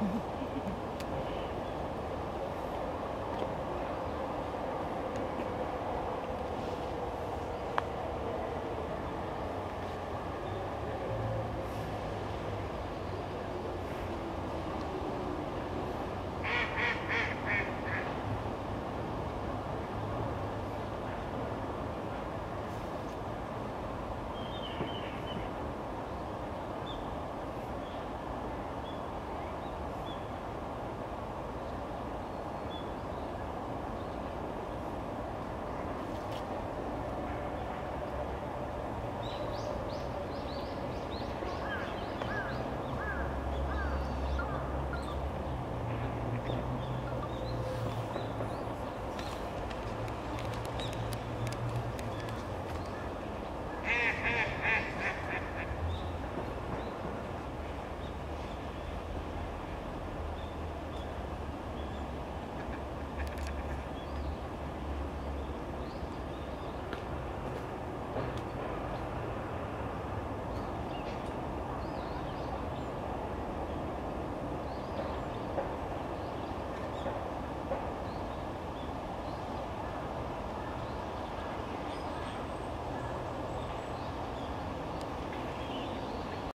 嗯